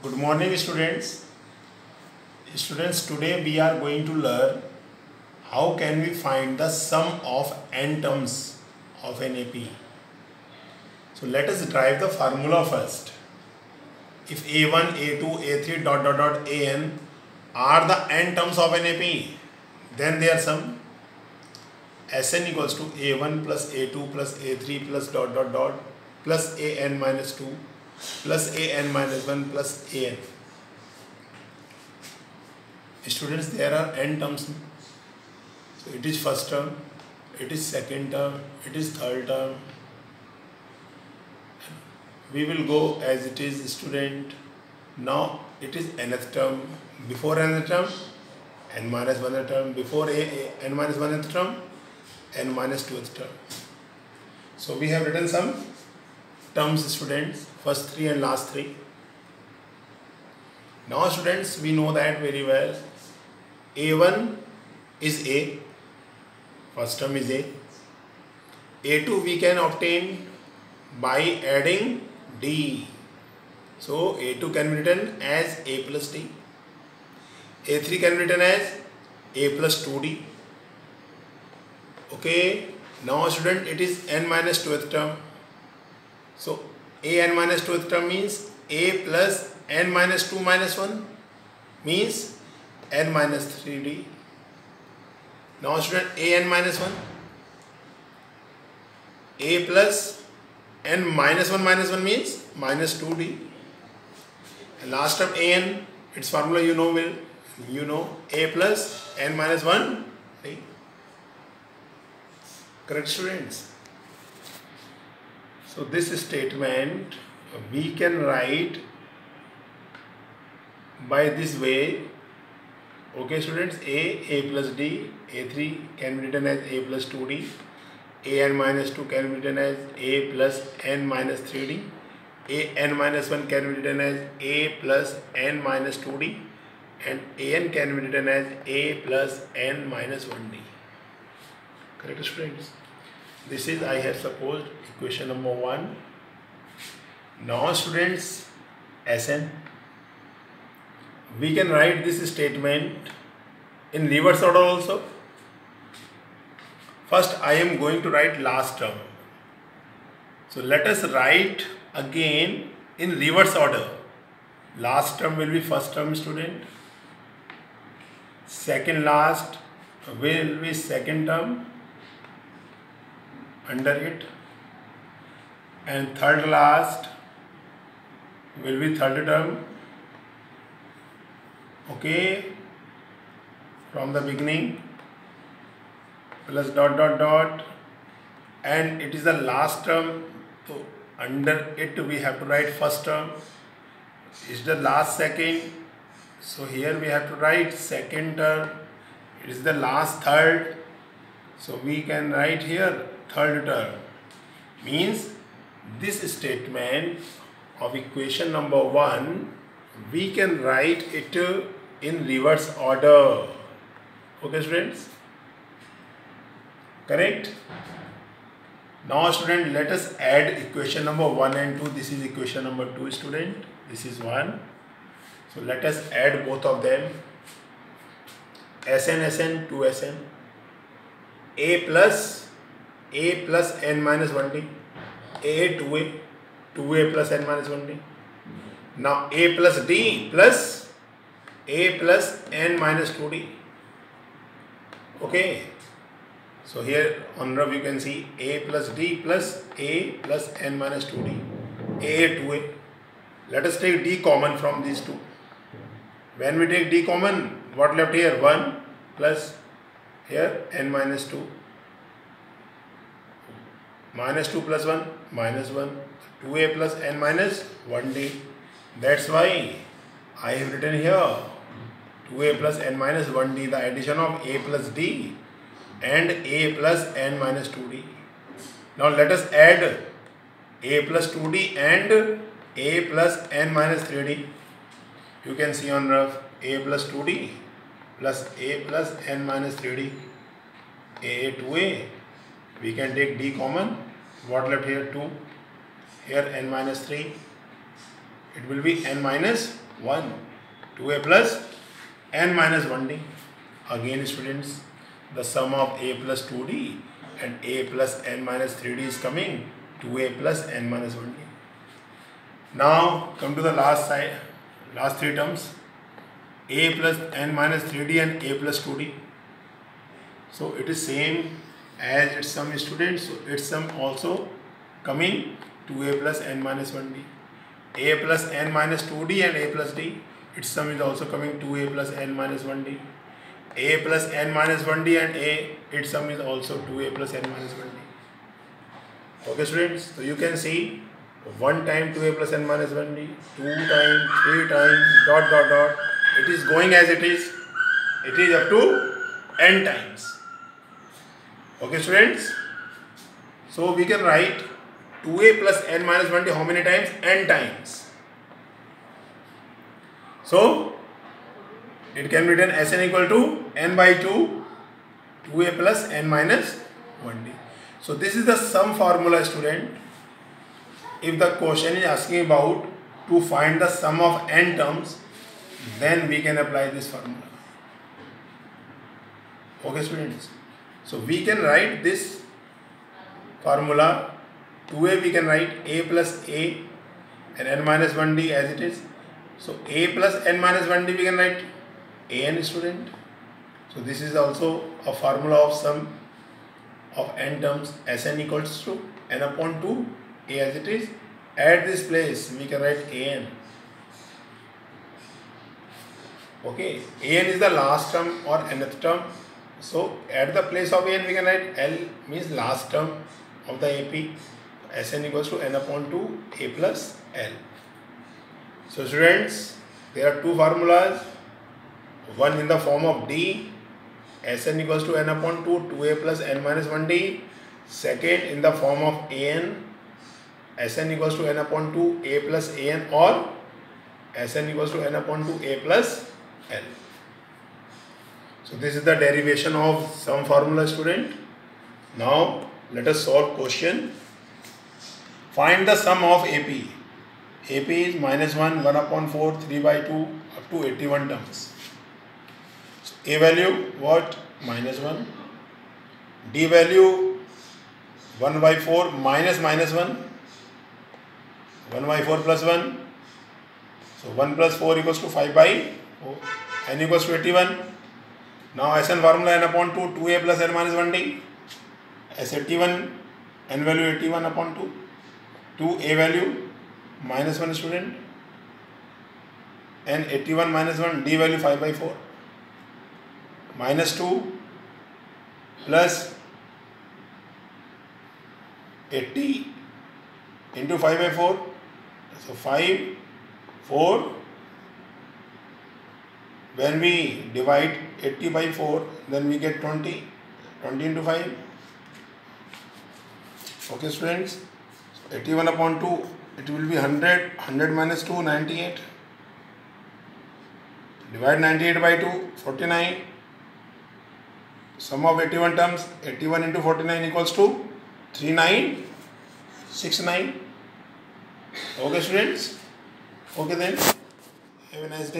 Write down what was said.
Good morning students. Students today we are going to learn how can we find the sum of n terms of an AP. So let us drive the formula first. If a1, a2, a3 dot dot dot an are the n terms of an AP then their sum Sn equals to a1 plus a2 plus a3 plus dot dot dot plus an minus 2 plus an minus 1 plus an. Students, there are n terms. So it is first term, it is second term, it is third term. We will go as it is student. Now it is nth term. Before nth term, n minus 1th term. Before a, a n minus 1th term, n 2th term. So we have written some terms students first three and last three. Now students we know that very well. A1 is a. First term is a. A2 we can obtain by adding d. So a2 can be written as a plus d. A3 can be written as a plus 2d okay. Now student it is n minus 2th term so a n minus 2th term means a plus n minus 2 minus 1 means n minus 3d. Now student a n minus 1 a plus n minus 1 minus 1 means minus 2d. And last term a n its formula you know will you know a plus n minus 1 d. Correct students? So this statement we can write by this way. Okay students, A, A plus D, A3 can be written as A plus 2D, A n minus 2 can be written as A plus n minus 3D, A n minus 1 can be written as A plus n minus 2D and A n can be written as A plus n minus 1D. Correct students? This is I have supposed equation number 1. Now students Sn we can write this statement in reverse order also. First I am going to write last term. So let us write again in reverse order. Last term will be first term student. Second last will be second term under it. And third last will be third term. Okay. From the beginning. Plus dot dot dot. And it is the last term. So under it we have to write first term. Is the last second. So here we have to write second term. It is the last third. So we can write here third term means this statement of equation number 1 we can write it in reverse order. Okay students? Correct? Now student let us add equation number 1 and 2 this is equation number 2 student. This is 1 so let us add both of them. Sn Sn 2 Sn a plus a plus n minus 1d a 2a 2a plus n minus 1d now a plus d plus a plus n minus 2d okay. So here on rough you can see a plus d plus a plus n minus 2d a 2a let us take d common from these two. When we take d common what left here? 1 plus here n minus 2 minus 2 plus 1 minus 1 2a plus n minus 1d that's why I have written here 2a plus n minus 1d the addition of a plus d and a plus n minus 2d now let us add a plus 2d and a plus n minus 3d you can see on rough a plus 2d plus a plus n minus 3d a 2a we can take d common what left here? 2 here n minus 3 it will be n minus 1 2a plus n minus 1d again students the sum of a plus 2d and a plus n minus 3d is coming. 2a plus n minus 1d now come to the last side last three terms. A plus n minus 3d and a plus 2d so it is same as its sum students so its sum also coming 2a plus n minus 1d a plus n minus 2d and a plus d its sum is also coming 2a plus n minus 1d a plus n minus 1d and a its sum is also 2a plus n minus 1d okay students so you can see 1 time 2a plus n minus 1d 2 time 3 time dot dot dot. It is going as it is. It is up to n times okay students. So we can write 2a plus n minus 1d how many times? N times. So it can be written Sn equal to n by 2 2a plus n minus 1d so this is the sum formula student. If the question is asking about to find the sum of n terms then we can apply this formula. Okay students so we can write this formula. 2a we can write a plus a and n minus 1d as it is. So a plus n minus 1d we can write an student. So this is also a formula of sum of n terms. Sn equals to n upon 2 a as it is. At this place we can write an okay an is the last term or nth term so at the place of an we can write l means last term of the ap Sn equals to n upon 2 a plus l. So students there are two formulas. One in the form of d Sn equals to n upon 2 2a plus n minus 1d second in the form of an Sn equals to n upon 2 a plus an or Sn equals to n upon 2 a plus l so this is the derivation of sum formula student. Now let us solve question. Find the sum of ap ap is minus 1 1 upon 4 3 by 2 up to 81 terms. So a value what? Minus 1 d value 1 by 4 minus minus 1 1 by 4 plus 1 so 1 plus 4 equals to 5 by 4 n equals to 81 now Sn formula n upon 2 2a plus n minus 1d s 81 n value 81 upon 2 2 a value minus 1 student and 81 minus 1 d value 5 by 4 minus 2 plus 80 into 5 by 4 so 5 4 when we divide 80 by 4 then we get 20 20 into 5 okay students. 81 upon 2 it will be 100 100 minus 2 98 divide 98 by 2 49 sum of 81 terms 81 into 49 equals to 3969 okay students. Okay then. Have a nice day